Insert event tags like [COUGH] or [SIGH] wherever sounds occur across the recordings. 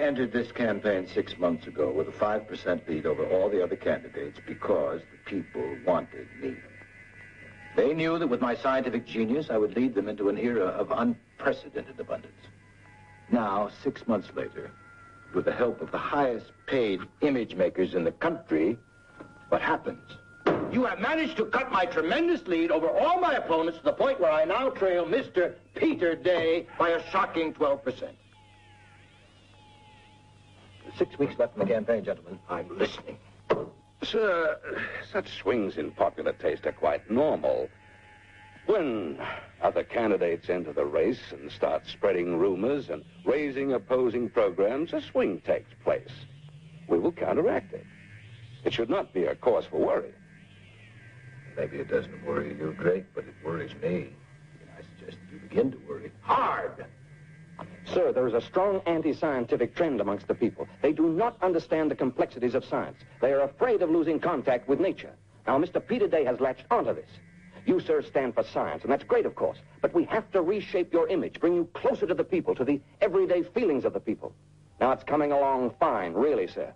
I entered this campaign six months ago with a 5% lead over all the other candidates because the people wanted me. They knew that with my scientific genius, I would lead them into an era of unprecedented abundance. Now, six months later, with the help of the highest paid image makers in the country, what happens? You have managed to cut my tremendous lead over all my opponents to the point where I now trail Mr. Peter Day by a shocking 12%. Six weeks left in the campaign, gentlemen. I'm listening. Sir, such swings in popular taste are quite normal. When other candidates enter the race and start spreading rumors and raising opposing programs, a swing takes place. We will counteract it. It should not be a cause for worry. Maybe it doesn't worry you, Drake, but it worries me. I suggest you begin to worry hard. Sir, there is a strong anti-scientific trend amongst the people. They do not understand the complexities of science. They are afraid of losing contact with nature. Now, Mr. Peter Day has latched onto this. You, sir, stand for science, and that's great, of course. But we have to reshape your image, bring you closer to the people, to the everyday feelings of the people. Now, it's coming along fine, really, sir.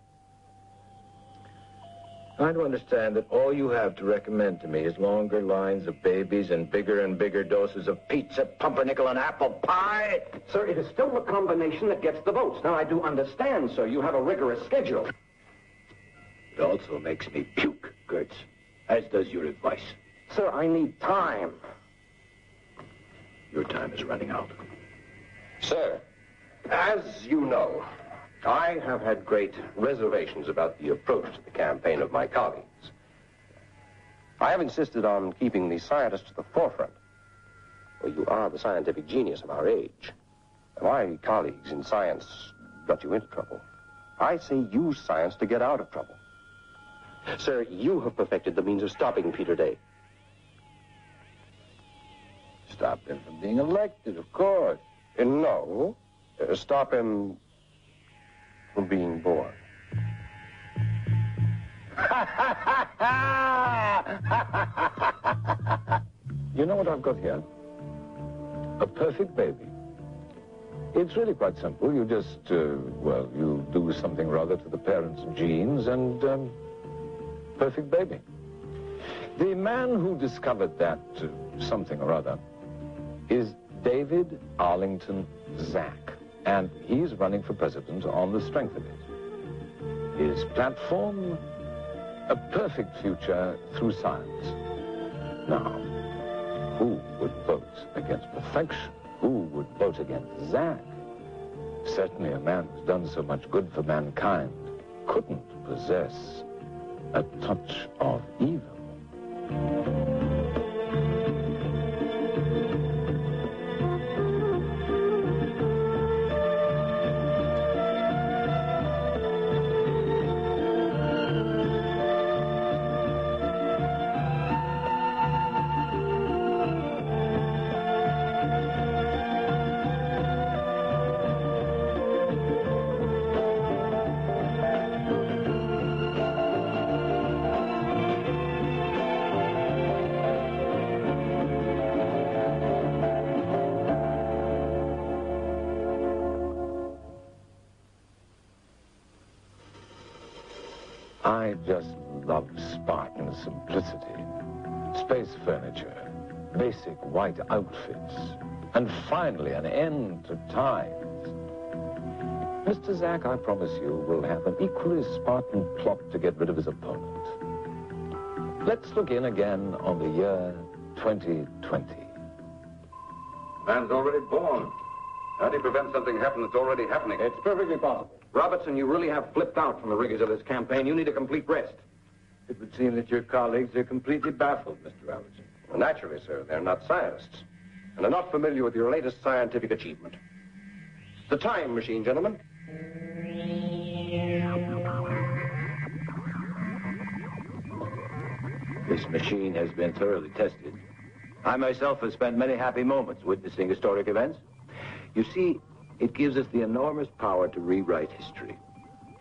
I to understand that all you have to recommend to me is longer lines of babies and bigger and bigger doses of pizza, pumpernickel, and apple pie. Sir, it is still the combination that gets the votes. Now, I do understand, sir, you have a rigorous schedule. It also makes me puke, Gertz, as does your advice. Sir, I need time. Your time is running out. Sir, as you know, I have had great reservations about the approach to the campaign of my colleagues. I have insisted on keeping the scientists to the forefront. Well, you are the scientific genius of our age. My colleagues in science got you into trouble. I say use science to get out of trouble. Sir, you have perfected the means of stopping Peter Day. Stop him from being elected, of course. Uh, no. Uh, stop him from being born. [LAUGHS] you know what I've got here? A perfect baby. It's really quite simple. You just, uh, well, you do something rather to the parents' genes and, um, perfect baby. The man who discovered that uh, something or other is David Arlington Zak. And he's running for president on the strength of it. His platform, a perfect future through science. Now, who would vote against perfection? Who would vote against Zak? Certainly a man who's done so much good for mankind couldn't possess a touch of evil. I just love Spartan simplicity. Space furniture, basic white outfits, and finally an end to ties. Mr. Zack, I promise you, will have an equally Spartan plot to get rid of his opponent. Let's look in again on the year 2020. Man's already born. How do you prevent something happening that's already happening? It's perfectly possible. Robertson, you really have flipped out from the rigors of this campaign. You need a complete rest. It would seem that your colleagues are completely baffled, Mr. Robertson. Well, naturally, sir. They're not scientists. And they're not familiar with your latest scientific achievement. The time machine, gentlemen. This machine has been thoroughly tested. I myself have spent many happy moments witnessing historic events. You see, it gives us the enormous power to rewrite history,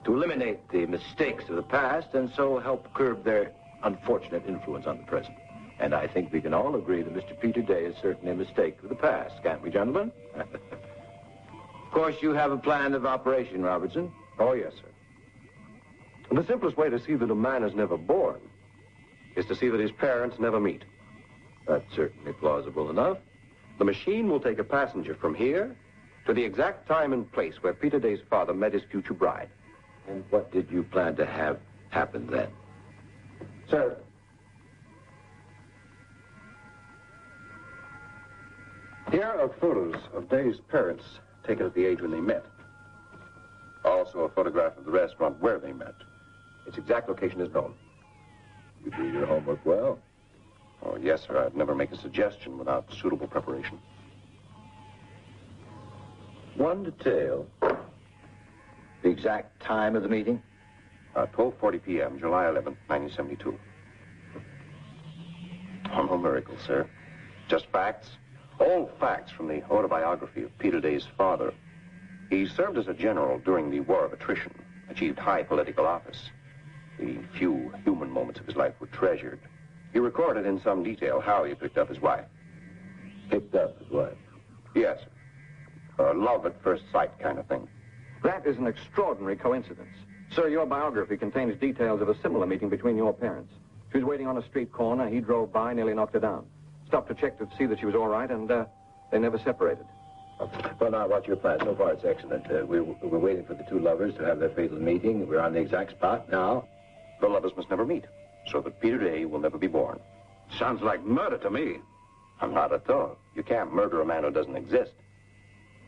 to eliminate the mistakes of the past, and so help curb their unfortunate influence on the present. And I think we can all agree that Mr. Peter Day is certainly a mistake of the past, can't we, gentlemen? [LAUGHS] Of course, you have a plan of operation, Robertson. Oh, yes, sir. And the simplest way to see that a man is never born is to see that his parents never meet. That's certainly plausible enough. The machine will take a passenger from here to the exact time and place where Peter Day's father met his future bride. And what did you plan to have happen then? Sir. Here are photos of Day's parents taken at the age when they met. Also a photograph of the restaurant where they met. Its exact location is known. You do your homework well. Oh, yes, sir. I'd never make a suggestion without suitable preparation. One detail. The exact time of the meeting? Uh, 12.40 p.m., July 11th, 1972. Oh, no miracle, sir. Just facts. All facts from the autobiography of Peter Day's father. He served as a general during the War of Attrition, achieved high political office. The few human moments of his life were treasured. He recorded in some detail how he picked up his wife. Picked up his wife? Yes. A love at first sight kind of thing. That is an extraordinary coincidence. Sir, your biography contains details of a similar meeting between your parents. She was waiting on a street corner. He drove by, nearly knocked her down. Stopped to check to see that she was all right, and uh, they never separated. Well, now, what's your plan? So far, it's excellent. Uh, we're, we're waiting for the two lovers to have their fatal meeting. We're on the exact spot now. The lovers must never meet, so that Peter Day will never be born. Sounds like murder to me. I'm not at all. You can't murder a man who doesn't exist.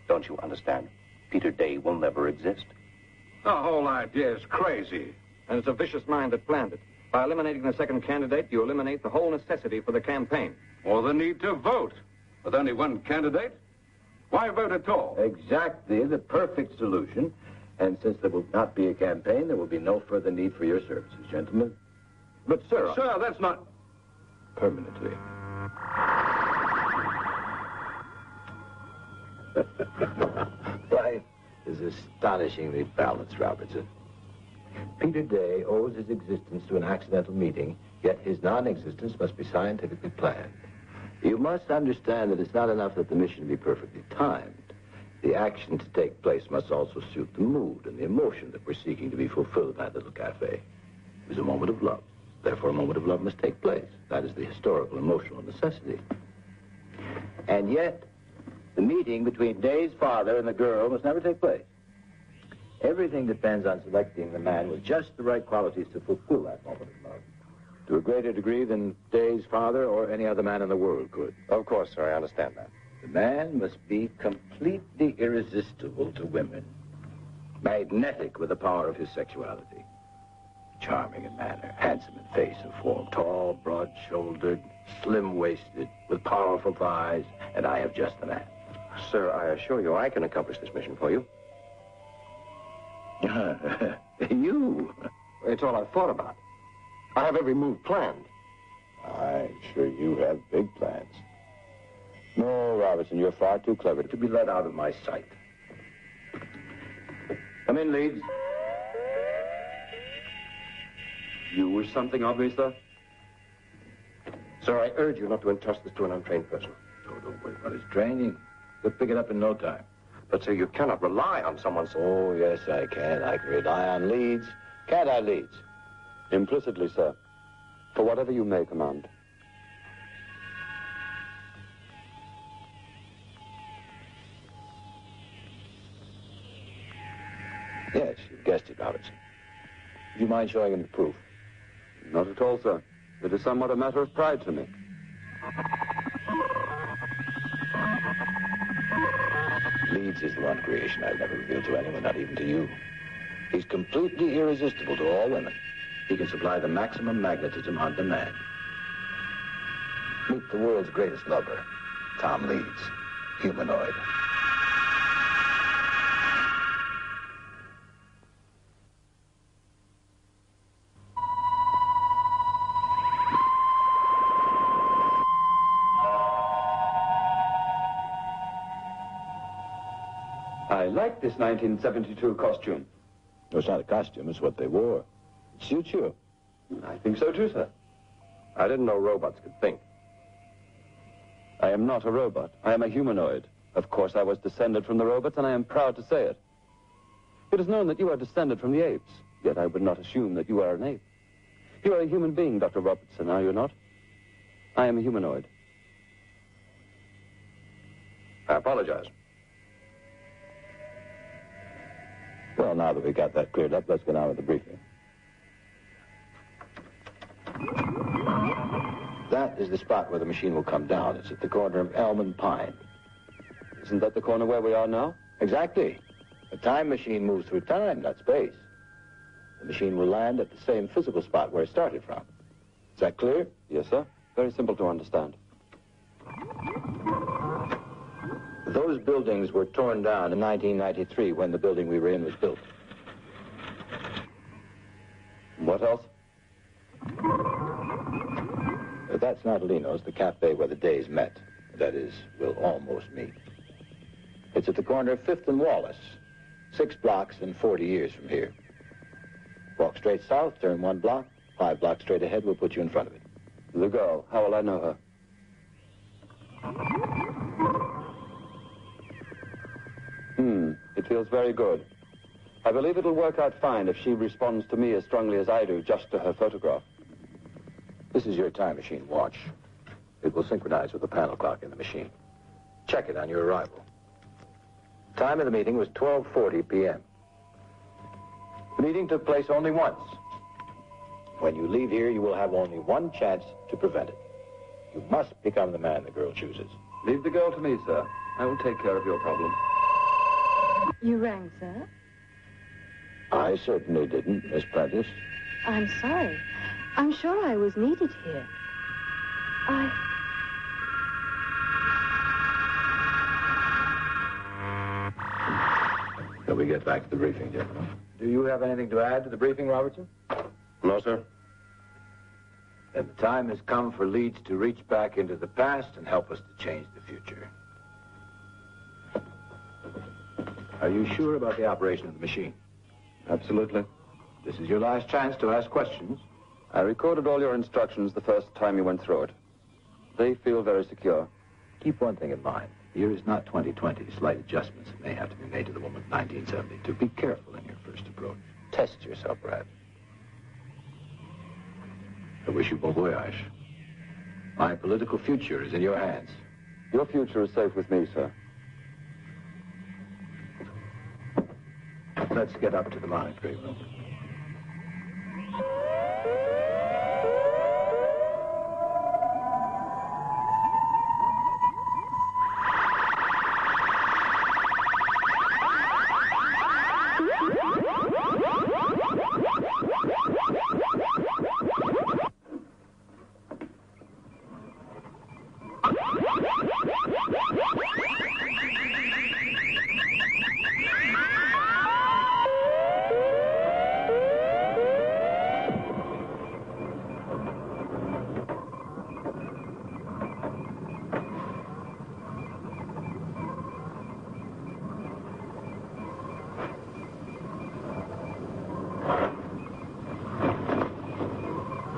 Don't you understand? Peter Day will never exist. The whole idea is crazy. And it's a vicious mind that planned it. By eliminating the second candidate, you eliminate the whole necessity for the campaign. Or the need to vote. With only one candidate, why vote at all? Exactly, the perfect solution. And since there will not be a campaign, there will be no further need for your services, gentlemen. But, sir... Sir, that's not... Permanently. Life is astonishingly balanced, Robertson. Peter Day owes his existence to an accidental meeting, yet his non-existence must be scientifically planned. You must understand that it's not enough that the mission be perfectly timed. The action to take place must also suit the mood and the emotion that we're seeking to be fulfilled in that little cafe. It was a moment of love. Therefore, a moment of love must take place. That is the historical emotional necessity. And yet, the meeting between Day's father and the girl must never take place. Everything depends on selecting the man with just the right qualities to fulfill that moment of love. To a greater degree than Day's father or any other man in the world could. Of course, sir. I understand that. The man must be completely irresistible to women. Magnetic with the power of his sexuality. Charming in manner, handsome in face and form, tall, broad-shouldered, slim-waisted, with powerful thighs, and I have just the man. Sir, I assure you I can accomplish this mission for you. [LAUGHS] you? It's all I've thought about. I have every move planned. I'm sure you have big plans. No, Robertson, you're far too clever to be let out of my sight. Come in, Leeds. You wish something of me, sir? Sir, I urge you not to entrust this to an untrained person. Oh, don't worry about his training. He'll pick it up in no time. But, sir, you cannot rely on someone so... Oh, yes, I can. I can rely on Leeds. Can't I, Leeds? Implicitly, sir. For whatever you may command. Yes, you've guessed it, Robertson. Would you mind showing him the proof? Not at all, sir. It is somewhat a matter of pride to me. Leeds is the one creation I've never revealed to anyone, not even to you. He's completely irresistible to all women. He can supply the maximum magnetism on demand. Meet the world's greatest lover, Tom Leeds, humanoid. This 1972 costume. No, it's not a costume, it's what they wore. It suits you. I think so too, sir. I didn't know robots could think. I am not a robot. I am a humanoid. Of course, I was descended from the robots, and I am proud to say it. It is known that you are descended from the apes, yet I would not assume that you are an ape. You are a human being, Dr. Robertson, are you not? I am a humanoid. I apologize. Well, now that we've got that cleared up, let's get on with the briefing. That is the spot where the machine will come down. It's at the corner of Elm and Pine. Isn't that the corner where we are now? Exactly. A time machine moves through time, not space. The machine will land at the same physical spot where it started from. Is that clear? Yes, sir. Very simple to understand. Those buildings were torn down in 1993 when the building we were in was built. What else? Uh, That's Natalino's, the cafe where the days met. That is, will almost meet. It's at the corner of 5th and Wallace. Six blocks and 40 years from here. Walk straight south, turn one block. Five blocks straight ahead we'll put you in front of it. The girl. How will I know her? Hmm. It feels very good. I believe it'll work out fine if she responds to me as strongly as I do just to her photograph. This is your time machine watch. It will synchronize with the panel clock in the machine. Check it on your arrival. Time of the meeting was 12.40 p.m. The meeting took place only once. When you leave here, you will have only one chance to prevent it. You must become the man the girl chooses. Leave the girl to me, sir. I will take care of your problem. You rang, sir? I certainly didn't, Miss Prentice. I'm sorry. I'm sure I was needed here. I... Shall we get back to the briefing, gentlemen? Do you have anything to add to the briefing, Robertson? No, sir. Then the time has come for Leeds to reach back into the past and help us to change the future. Are you sure about the operation of the machine? Absolutely. This is your last chance to ask questions. I recorded all your instructions the first time you went through it. They feel very secure. Keep one thing in mind. The year is not 2020. Slight adjustments may have to be made to the woman of 1972. Be careful in your first approach. Test yourself, Brad. I wish you bon voyage. My political future is in your hands. Your future is safe with me, sir. Let's get up to the monitoring room.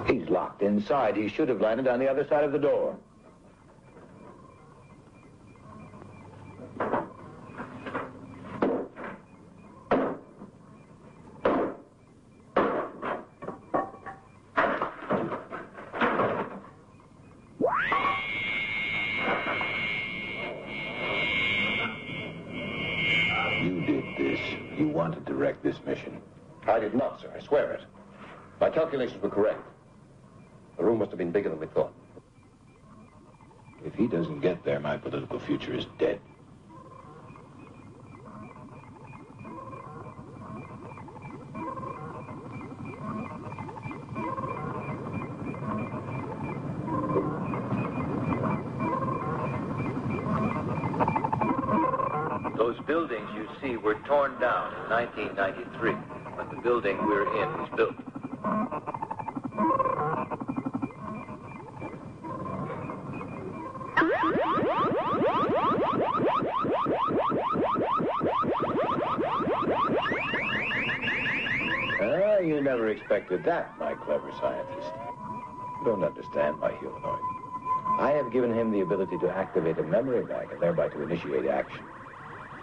He's locked inside. He should have landed on the other side of the door. You did this. You wanted to wreck this mission. I did not, sir. I swear it. My calculations were correct. The room must have been bigger than we thought. If he doesn't get there, my political future is dead. Those buildings you see were torn down in 1993 when the building we're in was built. You never expected that, my clever scientist. You don't understand my humanoid. I have given him the ability to activate a memory bank and thereby to initiate action.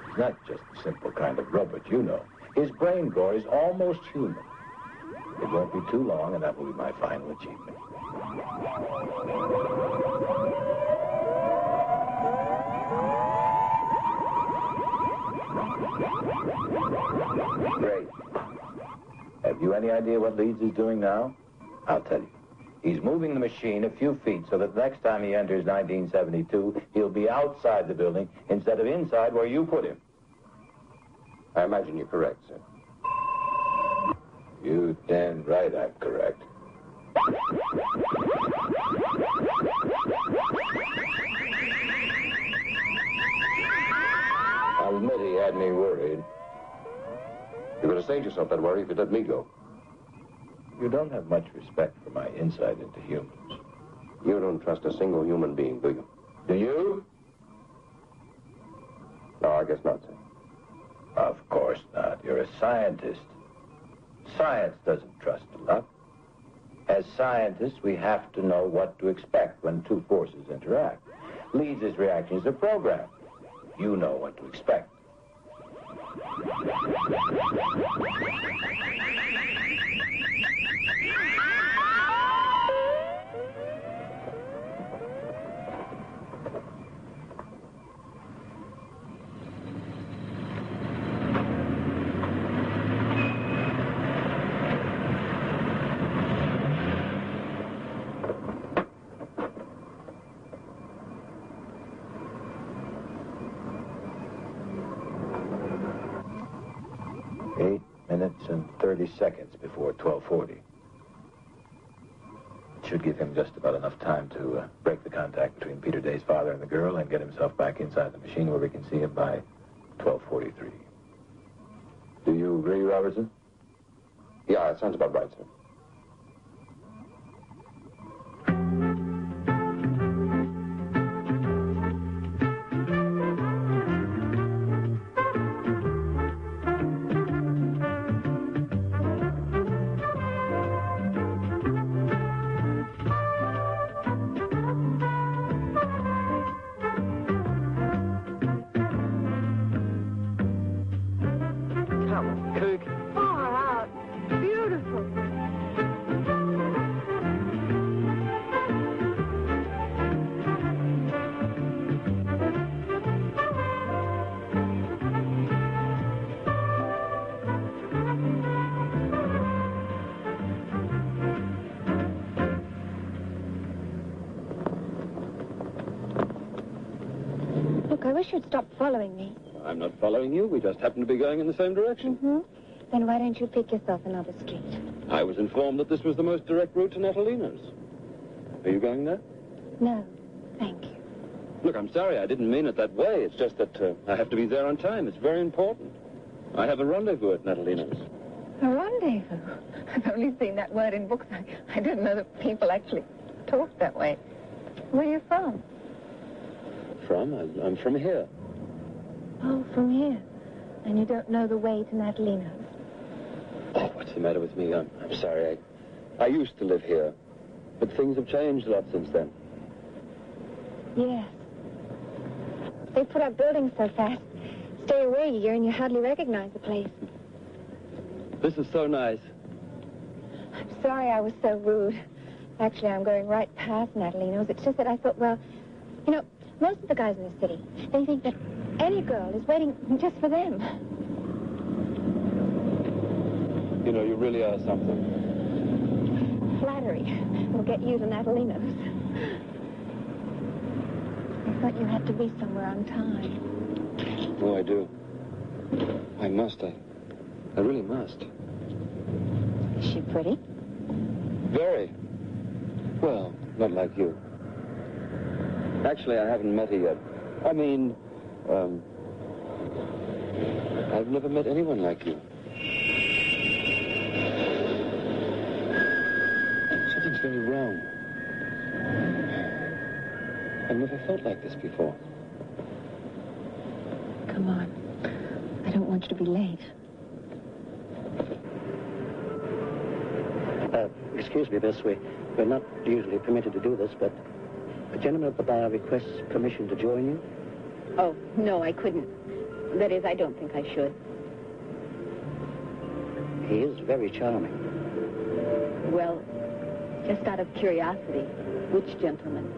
He's not just a simple kind of robot, you know. His brain core is almost human. It won't be too long, and that will be my final achievement. Great. Have you any idea what Leeds is doing now? I'll tell you. He's moving the machine a few feet so that next time he enters 1972, he'll be outside the building instead of inside where you put him. I imagine you're correct, sir. You damn right I'm correct. You could have saved yourself that worry if you let me go. You don't have much respect for my insight into humans. You don't trust a single human being, do you? Do you? No, I guess not, sir. Of course not. You're a scientist. Science doesn't trust luck. As scientists, we have to know what to expect when two forces interact. Leeds' reaction is a program. You know what to expect. Eight minutes and 30 seconds before 1240. It should give him just about enough time to uh, break the contact between Peter Day's father and the girl and get himself back inside the machine where we can see him by 1243. Do you agree, Robertson? Yeah, it sounds about right, sir. Wish you'd stop following me. I'm not following you. We just happen to be going in the same direction. Mm-hmm. Then why don't you pick yourself another street? I was informed that this was the most direct route to Natalino's. Are you going there? No, thank you. Look, I'm sorry. I didn't mean it that way. It's just that uh, I have to be there on time. It's very important. I have a rendezvous at Natalino's. A rendezvous. [LAUGHS] I've only seen that word in books. I, I didn't know that people actually talked that way. Where are you from? From? I'm from here. Oh, from here. And you don't know the way to Natalino's. Oh, what's the matter with me? I'm, I'm sorry. I, I used to live here. But things have changed a lot since then. Yes. They put up buildings so fast. Stay away a year and you hardly recognize the place. This is so nice. I'm sorry I was so rude. Actually, I'm going right past Natalino's. It's just that I thought, well, you know, most of the guys in the city, they think that any girl is waiting just for them. You know, you really are something. Flattery will get you to Natalino's. I thought you had to be somewhere on time. Oh, I do. I must. I, I really must. Is she pretty? Very. Well, not like you. Actually, I haven't met her yet. I mean, um, I've never met anyone like you. Something's very wrong. I've never felt like this before. Come on. I don't want you to be late. Uh, excuse me, miss. We, we're not usually permitted to do this, but A gentleman at the bar requests permission to join you. Oh, no, I couldn't. That is, I don't think I should. He is very charming. Well, just out of curiosity, which gentleman?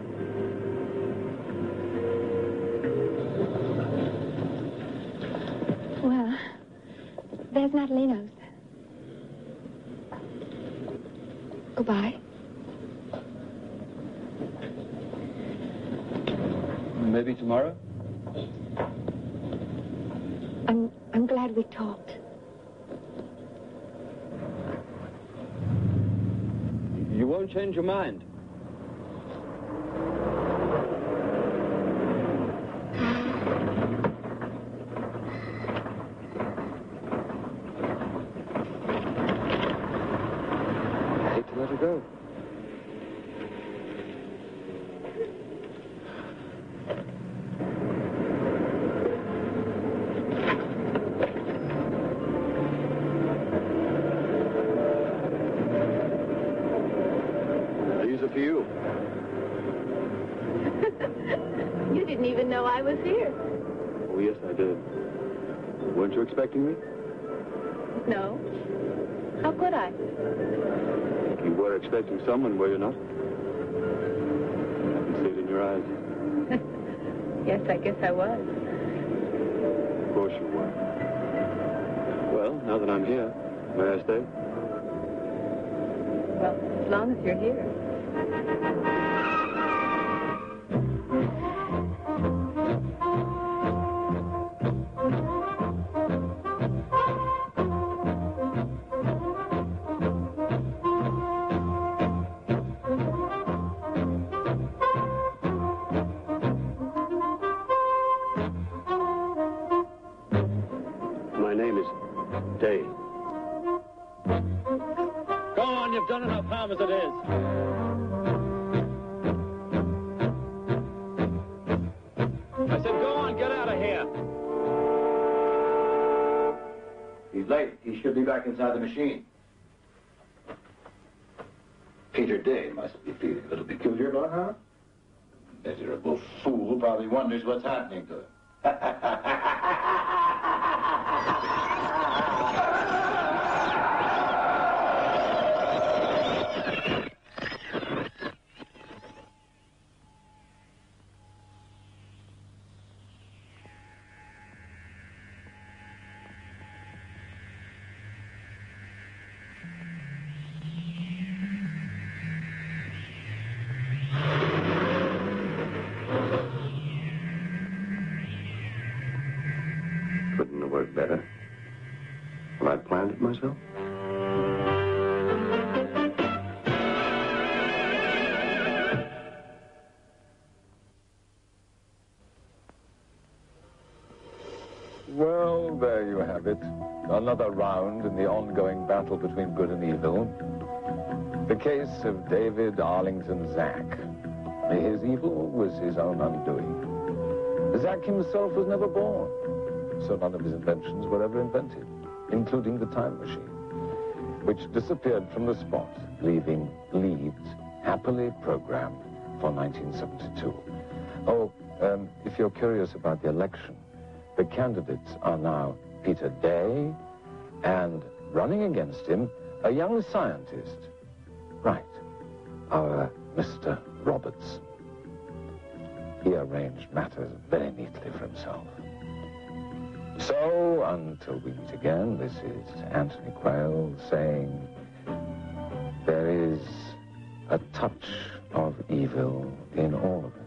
Well, there's Natalino's. Goodbye. Maybe tomorrow? I'm, I'm glad we talked. You won't change your mind. I hate to let her go. These are for you. You didn't even know I was here. Oh, yes, I did. Weren't you expecting me? No. How could I? You were expecting someone, were you not? I can see it in your eyes. [LAUGHS] Yes, I guess I was. Of course you were. Well, now that I'm here, may I stay? Well, as long as you're here. Day. Go on, you've done enough harm as it is. I said, go on, get out of here. He's late. He should be back inside the machine. Peter Day must be feeling a little peculiar about huh? Miserable fool probably wonders what's happening to him. [LAUGHS] Another round in the ongoing battle between good and evil. The case of David Arlington Zack. His evil was his own undoing. Zack himself was never born, so none of his inventions were ever invented, including the time machine, which disappeared from the spot, leaving Leeds happily programmed for 1972. Oh, um, if you're curious about the election, the candidates are now Peter Day and running against him, a young scientist. Right, our uh, Mr. Robertson. He arranged matters very neatly for himself. So, until we meet again, this is Anthony Quayle saying there is a touch of evil in all of us.